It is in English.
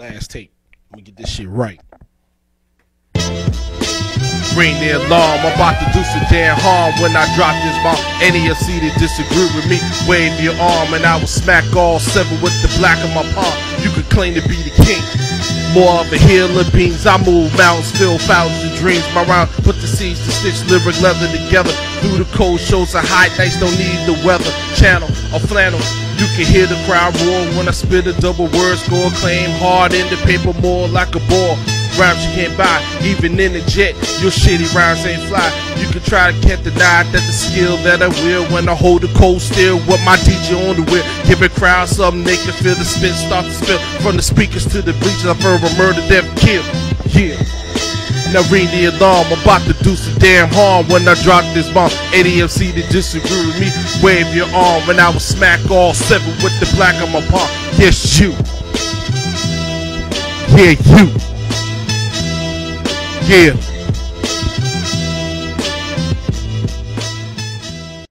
Last tape. Let me get this shit right. Ring the alarm, I'm about to do some damn harm when I drop this bomb. Any of you that disagree with me, wave your arm and I will smack all seven with the black of my palm. You could claim to be the king. More of a of beans. I move mountains, fill thousands of dreams. My rhyme put the seeds to stitch lyric leather together. Through the cold shows of high nights, don't need the weather. Channel or flannel. You can hear the crowd roar when I spit a double word score. Claim hard in the paper more like a ball rhymes you can't buy. Even in a jet, your shitty rhymes ain't fly. You can try to catch the deny that the skill that I will when I hold the cold still with my DJ on the wheel. Give a crowd something they can feel the spit start to spill from the speakers to the bleachers. I've heard a murder, death, kill. Yeah. Now ring the alarm, I'm about to do some damn harm when I drop this bomb. ADMC to disagree with me, wave your arm and I will smack all seven with the black on my palm. Yes, you. Yeah, you. Yeah.